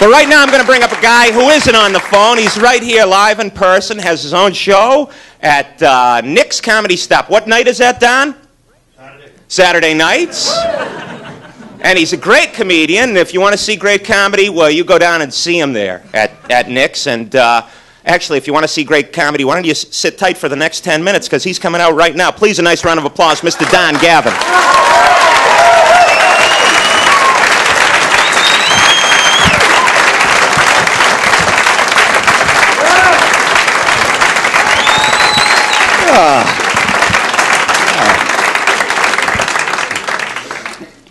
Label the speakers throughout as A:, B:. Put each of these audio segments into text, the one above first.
A: But right now, I'm going to bring up a guy who isn't on the phone. He's right here, live in person, has his own show at uh, Nick's Comedy Stop. What night is that, Don? Saturday. Saturday nights. and he's a great comedian. If you want to see great comedy, well, you go down and see him there at, at Nick's. And uh, actually, if you want to see great comedy, why don't you sit tight for the next 10 minutes because he's coming out right now. Please, a nice round of applause, Mr. Don Gavin.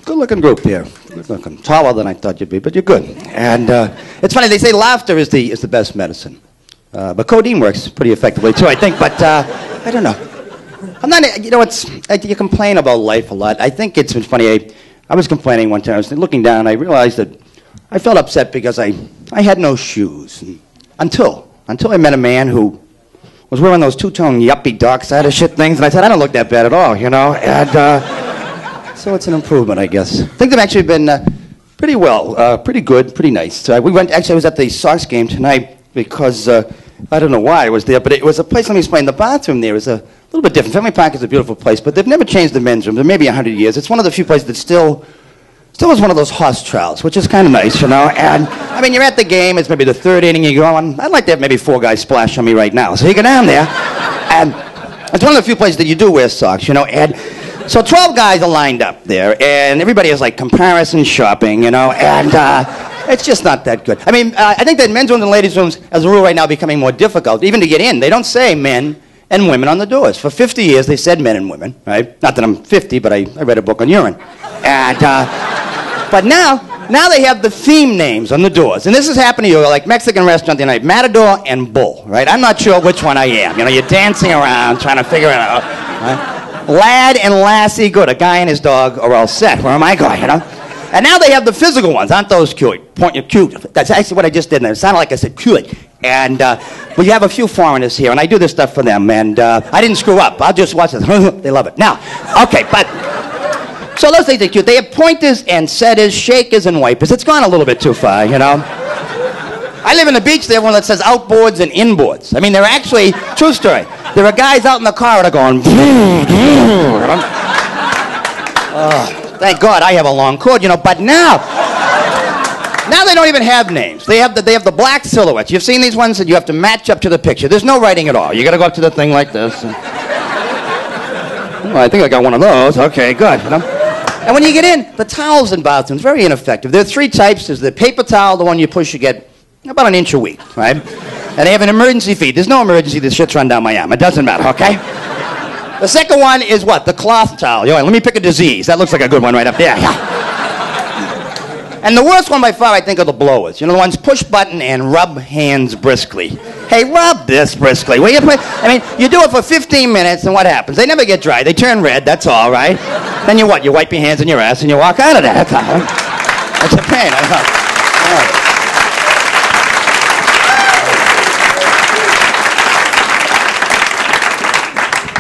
B: Good looking group here. Good looking. Taller than I thought you'd be, but you're good. And uh, it's funny, they say laughter is the, is the best medicine. Uh, but codeine works pretty effectively too, I think. But uh, I don't know. I'm not, you know, it's, you complain about life a lot. I think it's been funny. I, I was complaining one time. I was looking down, I realized that I felt upset because I, I had no shoes. Until, until I met a man who was wearing those two-tone yuppie dark side of shit things, and I said, I don't look that bad at all, you know? And uh, so it's an improvement, I guess. Things have actually been uh, pretty well, uh, pretty good, pretty nice. Uh, we went, actually, I was at the Sox game tonight because, uh, I don't know why I was there, but it was a place, let me explain, the bathroom there is a little bit different. Fenway Park is a beautiful place, but they've never changed the men's room. There may be 100 years. It's one of the few places that still still is one of those horse trials, which is kind of nice, you know. And I mean, you're at the game. It's maybe the third inning. You go on. I'd like to have maybe four guys splash on me right now. So you go down there, and it's one of the few places that you do wear socks, you know. And so 12 guys are lined up there, and everybody is like comparison shopping, you know. And uh, it's just not that good. I mean, uh, I think that men's rooms and ladies' rooms, as a rule, right now, becoming more difficult, even to get in. They don't say men and women on the doors. For 50 years, they said men and women, right? Not that I'm 50, but I, I read a book on urine. And, uh, but now, now they have the theme names on the doors. And this is happening to you, like Mexican restaurant the night, Matador and Bull, right? I'm not sure which one I am. You know, you're dancing around trying to figure it out. Right? Lad and Lassie, good. A guy and his dog are all set. Where am I going, you know? And now they have the physical ones. Aren't those cute? Point you cute. That's actually what I just did there. It sounded like I said cute. And uh, we have a few foreigners here, and I do this stuff for them. And uh, I didn't screw up. I'll just watch it. they love it. Now, okay, but so those things are cute. They have pointers and setters, shakers and wipers. It's gone a little bit too far, you know. I live in the beach. They have one that says outboards and inboards. I mean, they're actually true story. There are guys out in the car that are going. oh, thank God I have a long cord, you know. But now, now they don't even have names. They have the they have the black silhouettes. You've seen these ones, that you have to match up to the picture. There's no writing at all. You got to go up to the thing like this. And, oh, I think I got one of those. Okay, good. You know? And when you get in, the towels in bathrooms, very ineffective. There are three types. There's the paper towel, the one you push, you get about an inch a week, right? And they have an emergency feed. There's no emergency, this shit's run down my arm. It doesn't matter, okay? The second one is what? The cloth towel. Yo, let me pick a disease. That looks like a good one right up there. Yeah. And the worst one by far, I think, are the blowers. You know, the ones push button and rub hands briskly. Hey, rub this briskly. Will you? I mean, you do it for 15 minutes, and what happens? They never get dry. They turn red, that's all, right? then you what? You wipe your hands in your ass and you walk out of there. That's. That's a pain.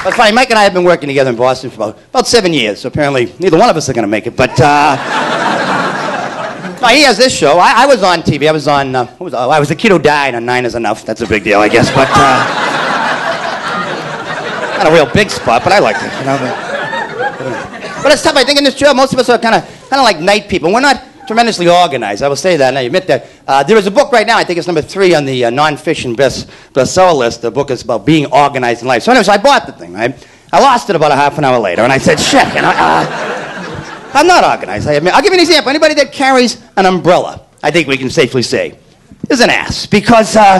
B: But funny, Mike and I have been working together in Boston for about, about seven years, so apparently neither one of us are going to make it. But uh, no, he has this show. I, I was on TV. I was on. Uh, was, oh, I was the kid who died on Nine is Enough. That's a big deal, I guess. But uh, not a real big spot, but I liked it. You know. But, but it's tough. I think in this show, most of us are kind of kind of like night people. We're not tremendously organized. I will say that, and I admit that. Uh, there is a book right now, I think it's number three on the uh, non-fiction best bestseller list. The book is about being organized in life. So anyway, so I bought the thing, right? I lost it about a half an hour later, and I said, shit, you know, uh, I'm not organized, I admit. I'll give you an example. Anybody that carries an umbrella, I think we can safely say, is an ass. Because, uh,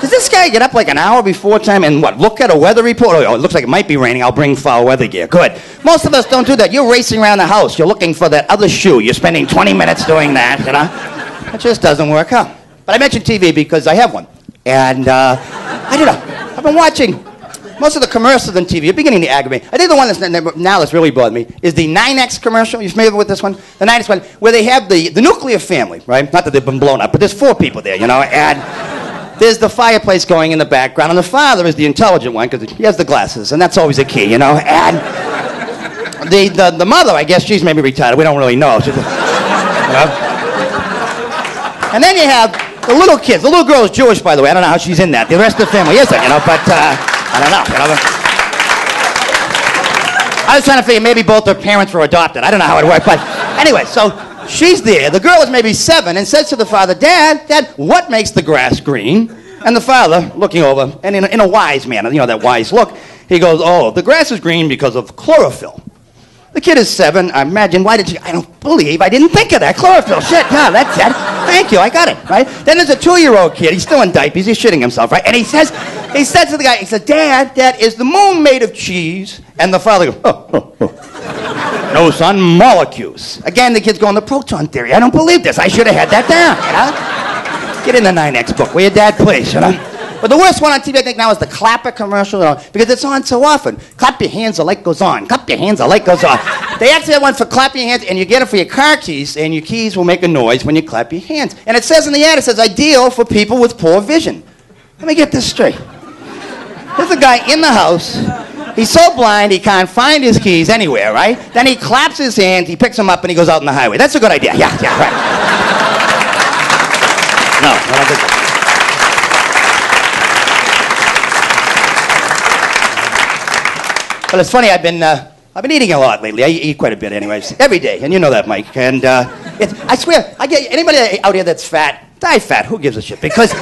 B: does this guy get up like an hour before time and what, look at a weather report? Oh, it looks like it might be raining. I'll bring foul weather gear. Good. Most of us don't do that. You're racing around the house. You're looking for that other shoe. You're spending 20 minutes doing that, you know? It just doesn't work out. But I mentioned TV because I have one. And uh, I don't know. I've been watching most of the commercials on TV are beginning to aggravate. I think the one that's now that's really bothered me is the 9X commercial. You familiar with this one? The 9X one, where they have the, the nuclear family, right? Not that they've been blown up, but there's four people there, you know, and there's the fireplace going in the background, and the father is the intelligent one because he has the glasses, and that's always a key, you know, and the, the, the mother, I guess she's maybe retired. We don't really know. She's, you know? And then you have the little kids. The little girl is Jewish, by the way. I don't know how she's in that. The rest of the family isn't, you know, but uh, I don't know. You know. I was trying to figure maybe both their parents were adopted. I don't know how it worked, but anyway, so she's there. The girl is maybe seven and says to the father, Dad, Dad, what makes the grass green? And the father, looking over, and in a, in a wise manner, you know, that wise look, he goes, Oh, the grass is green because of chlorophyll. The kid is seven. I imagine, why did you? I don't believe I didn't think of that. Chlorophyll. Shit, yeah, that's it. Thank you, I got it, right? Then there's a two year old kid. He's still in diapers. He's shitting himself, right? And he says, he said to the guy, he said, Dad, Dad, is the moon made of cheese? And the father goes, oh, oh, oh. No, son, molecules. Again, the kid's going, the proton theory. I don't believe this. I should have had that down? Get in the 9X book, will you, Dad, please, you know? But the worst one on TV, I think, now is the clapper commercial, because it's on so often. Clap your hands, the light goes on. Clap your hands, the light goes on. They actually have one for clap your hands, and you get it for your car keys, and your keys will make a noise when you clap your hands. And it says in the ad, it says, ideal for people with poor vision. Let me get this straight. There's a guy in the house. He's so blind he can't find his keys anywhere, right? Then he claps his hands, he picks them up, and he goes out on the highway. That's a good idea. Yeah, yeah, right. No, I don't think so. Well, it's funny. I've been uh, I've been eating a lot lately. I eat quite a bit, anyways, every day, and you know that, Mike. And uh, I swear, I get anybody out here that's fat, die fat. Who gives a shit? Because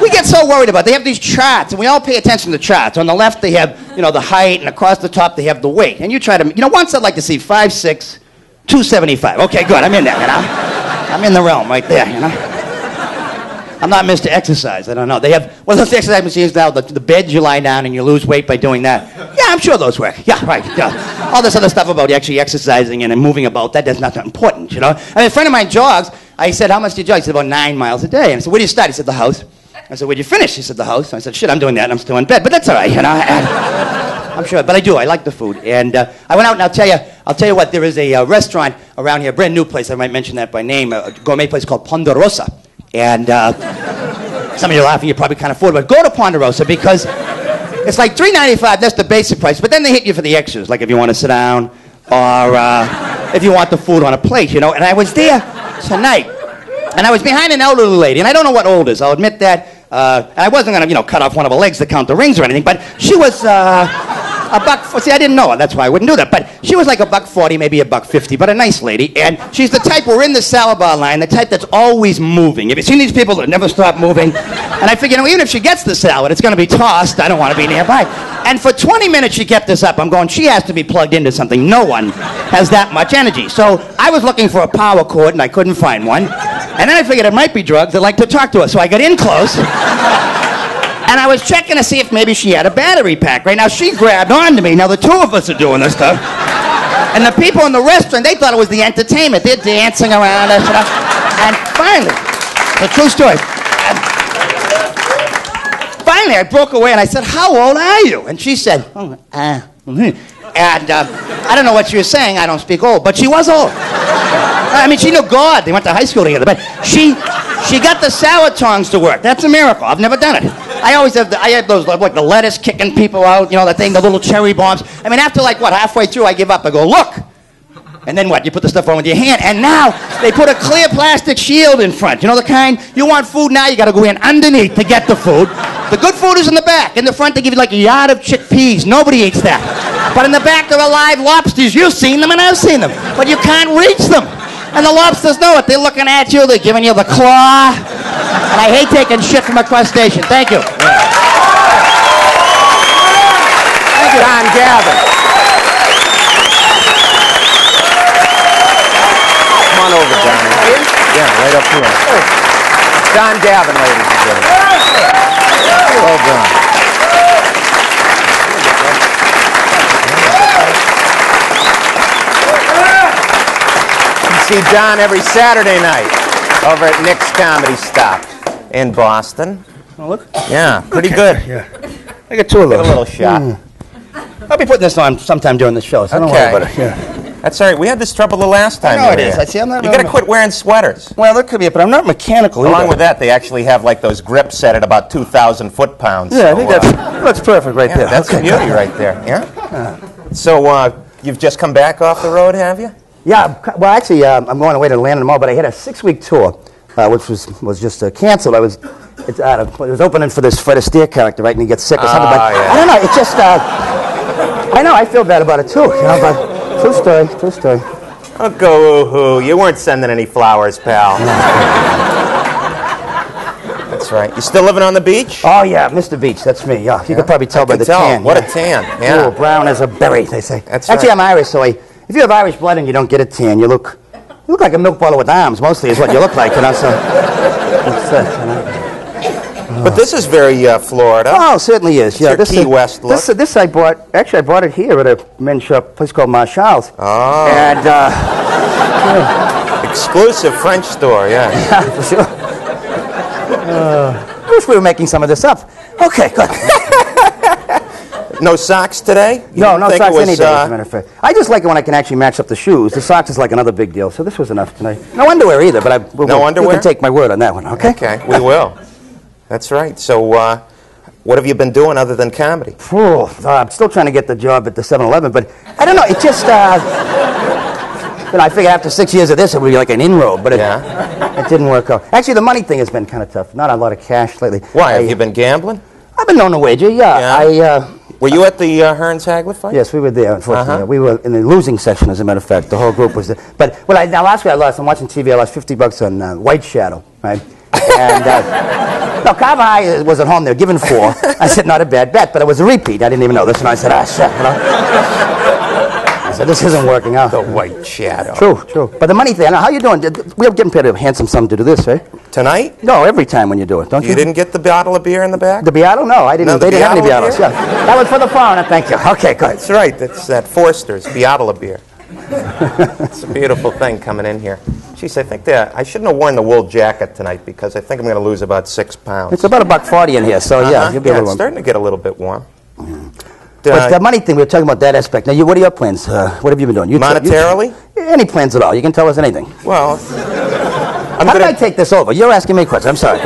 B: we get so worried about. It. They have these charts, and we all pay attention to charts. On the left, they have you know the height, and across the top, they have the weight. And you try to, you know, once I'd like to see five six, two seventy five. Okay, good. I'm in there. You know, I'm in the realm right there. You know. I'm not Mr. Exercise. I don't know. They have what are those exercise machines now? The, the beds you lie down and you lose weight by doing that. Yeah, I'm sure those work. Yeah, right. Yeah. All this other stuff about actually exercising and moving about that that's not that important. You know. I mean, a friend of mine jogs. I said, "How much do you jog?" He said, "About nine miles a day." And I said, "Where do you start?" He said, "The house." I said, "Where'd you finish?" He said, "The house." I said, "Shit, I'm doing that. and I'm still in bed, but that's all right." You know. I'm sure, but I do. I like the food, and uh, I went out and I'll tell you. I'll tell you what. There is a uh, restaurant around here, a brand new place. I might mention that by name. A gourmet place called Ponderosa, and. Uh, some of you are laughing, you probably can't afford it, but go to Ponderosa because it's like $3.95, that's the basic price, but then they hit you for the extras, like if you want to sit down or uh, if you want the food on a plate, you know. And I was there tonight, and I was behind an elderly lady, and I don't know what old is, I'll admit that. Uh, I wasn't going to, you know, cut off one of her legs to count the rings or anything, but she was. Uh, a buck. See, I didn't know her. That's why I wouldn't do that. But she was like a buck forty, maybe a buck fifty, but a nice lady. And she's the type. We're in the salad bar line. The type that's always moving. Have you seen these people that never stop moving? And I figured, you know, even if she gets the salad, it's going to be tossed. I don't want to be nearby. And for 20 minutes, she kept this up. I'm going, she has to be plugged into something. No one has that much energy. So I was looking for a power cord, and I couldn't find one. And then I figured it might be drugs. I'd like to talk to us. So I got in close. And I was checking to see if maybe she had a battery pack. Right now, she grabbed onto me. Now the two of us are doing this stuff. And the people in the restaurant, they thought it was the entertainment. They're dancing around us. And finally, the true story. Finally, I broke away and I said, How old are you? And she said, oh, uh. And uh, I don't know what she was saying. I don't speak old, but she was old. I mean, she knew God. They went to high school together. But she, she got the salad tongs to work. That's a miracle. I've never done it. I always have, the, I had those, like the lettuce kicking people out, you know, the thing, the little cherry bombs. I mean, after like, what, halfway through, I give up. I go, look. And then what? You put the stuff on with your hand. And now they put a clear plastic shield in front. You know the kind? You want food now, you got to go in underneath to get the food. The good food is in the back. In the front, they give you like a yard of chickpeas. Nobody eats that. But in the back, there are live lobsters. You've seen them and I've seen them. But you can't reach them. And the lobsters know it. They're looking at you. They're giving you the claw. And I hate taking shit from a crustacean. Thank you. Thank you.
A: Don Gavin. On over, Johnny. Yeah, right up here. Don Gavin, ladies and gentlemen. Well done. see John every Saturday night over at Nick's Comedy Stop in Boston.
B: Oh, look.
A: Yeah, pretty good.
B: Yeah. I got two of
A: Get a
B: those.
A: little shot. Hmm.
B: I'll be putting this on sometime during the show, so don't worry
A: Okay.
B: about it. Yeah.
A: That's all right. We had this trouble the last time.
B: know
A: you
B: it
A: here.
B: I see, I'm not-
A: You got to quit wearing sweaters.
B: Well, that could be it, but I'm not mechanical
A: Along
B: either.
A: with that, they actually have like those grips set at about 2,000 foot pounds.
B: Yeah, I
A: So,
B: think
A: uh,
B: that's, that's perfect right
A: yeah,
B: there.
A: that's
B: Okay.
A: beauty right there. Yeah. So uh, you've just come back off the road, have you?
B: Yeah, well, actually, um, I'm going away to Atlanta tomorrow, but I had a six-week tour. uh, which was was just uh, canceled. I was. It, uh, it was opening for this Fred Astaire character, right? And he gets sick or something. but
A: Ah, yeah.
B: I don't know. It just. Uh, I know. I feel bad about it too. You know, but true story. True story.
A: Oh, go hoo. You weren't sending any flowers, pal. That's right. You still living on the beach?
B: Oh yeah, Mr. Beach. That's me. Yeah, you could probably tell
A: I
B: by
A: can
B: the
A: tell.
B: tan.
A: What a
B: yeah.
A: tan.
B: Ooh,
A: Yeah.
B: brown as a berry, they say.
A: That's
B: Actually,
A: right.
B: I'm Irish, so I, if you have Irish blood and you don't get a tan, you look you look like a milk bottle with arms. Mostly is what you look like, you know. So, it's, uh, you know.
A: But this is very uh, Florida.
B: Oh, it certainly is. Yeah,
A: your
B: this
A: Key
B: is,
A: West look.
B: This, this I bought. Actually, I bought it here at a men's shop, place called Marshall's.
A: Oh.
B: And uh,
A: Exclusive French store, yeah.
B: yeah for sure. Uh, I wish we were making some of this up. Okay, good.
A: No socks today? You
B: No, no socks
A: was,
B: any day, as
A: uh,
B: a matter of fact. I just like it when I can actually match up the shoes. The socks is like another big deal, so this was enough tonight. No underwear either, but I, we'll,
A: No
B: we'll-
A: underwear?
B: You can take my word on that one, okay?
A: Okay, we will. That's right. So, uh, what have you been doing other than comedy?
B: Phew, uh, I'm still trying to get the job at the 7-Eleven, but I don't know, it just, uh, you know, I figured after six years of this, it would be like an inroad, but it,
A: Yeah.
B: it didn't work out. Actually, the money thing has been kind of tough. Not a lot of cash lately.
A: Why?
B: I,
A: Have you been gambling?
B: I've been known to wager, yeah.
A: Yeah?
B: I, uh,
A: Were you at the uh, Hearns Hagler fight?
B: Yes, we were there, unfortunately.
A: Uh-huh.
B: We were in the losing section, as a matter of fact. The whole group was there. But well, I, now last week I lost. I'm watching TV. I lost 50 bucks on uh, White Shadow, right? And uh, no, Carver was at home. They were giving four. I said, not a bad bet, but it was a repeat. I didn't even know this, and I said, ah, shit. You know? I said, this isn't working out.
A: The White Shadow.
B: True, true. But the money thing. Now, how you doing? We're getting paid a handsome sum to do this, right?
A: Tonight?
B: No, every time when you do it, don't you?
A: You didn't get the bottle of beer in the back?
B: The Beato? No, I didn't.
A: No, the
B: they didn't have any
A: beer?
B: Yeah, that was for the foreigner. Thank you. Okay, good.
A: That's right. That's that Foster's bottle of beer. It's a beautiful thing coming in here. Jeez, I think that I shouldn't have worn the wool jacket tonight because I think I'm going to lose about six pounds.
B: It's about a buck forty in here, so yeah,
A: Uh-huh.
B: you'll be
A: Yeah, it's starting to get a little bit warm.
B: But
A: Uh,
B: the money thing, we were talking about that aspect. Now, you, what are your plans? Uh, what have you been doing? You
A: Monetarily?
B: you- any plans at all? You can tell us anything.
A: well, I'm
B: How did I
A: going to
B: take this over? You're asking me questions. I'm sorry.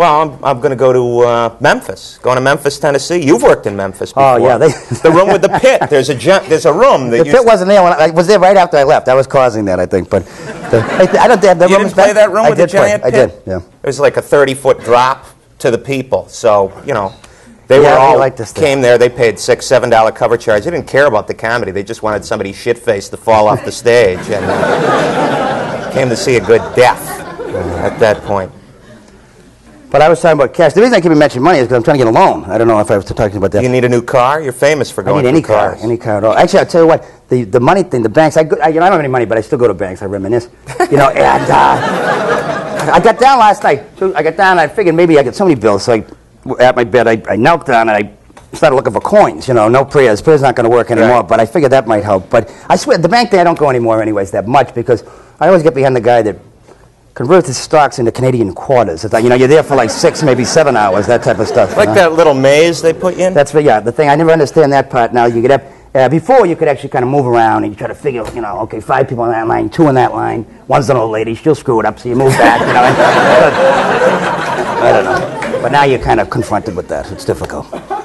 A: Well, I'm, I'm going to go to uh, Memphis. Going to Memphis, Tennessee. You've worked in Memphis before.
B: Oh, yeah, they-
A: the room with the pit. There's a gen- there's a room that
B: The pit wasn't there when I, I was there right after I left. I was causing that, I think. But the, I, I don't. The, the
A: You
B: room
A: didn't play
B: back-
A: that room
B: I
A: with the
B: did play.
A: giant
B: I did. Yeah.
A: It was like a 30 foot drop to the people. So, you know, they
B: Yeah,
A: were all
B: like this
A: came there. They paid six, seven dollar cover charge. They didn't care about the comedy. They just wanted somebody shit faced to fall off the stage and uh, came to see a good death at that point.
B: But I was talking about cash. The reason I keep mentioning money is because I'm trying to get a loan. I don't know if I was talking about that.
A: You need a new car. You're famous for
B: I
A: going
B: need any car,
A: cars.
B: any car at all. Actually, I'll tell you what, the, the money thing, the banks, I, go, I, you know, I don't have any money, but I still go to banks. I reminisce. You know, and uh, I got down last night. So I got down, I figured maybe I got so many bills. So I, at my bed, I, I knelt down and I started looking for coins. You know, no prayers. Prayers not going to work anymore,
A: Right.
B: but I figured that might help. But I swear, the bank thing, I don't go anymore anyways that much because I always get behind the guy that converts his stocks into Canadian quarters. It's like, you know, you're there for like six, maybe seven hours, that type of stuff. you
A: Like
B: know?
A: that little maze they put you in.
B: That's what, yeah, the thing. I never understand that part. Now you get up. Uh, before you could actually kind of move around and you try to figure, you know, okay, five people in that line, two in that line, one's an old lady, she'll screw it up, so you move back, you know. I don't know. But now you're kind of confronted with that. It's difficult.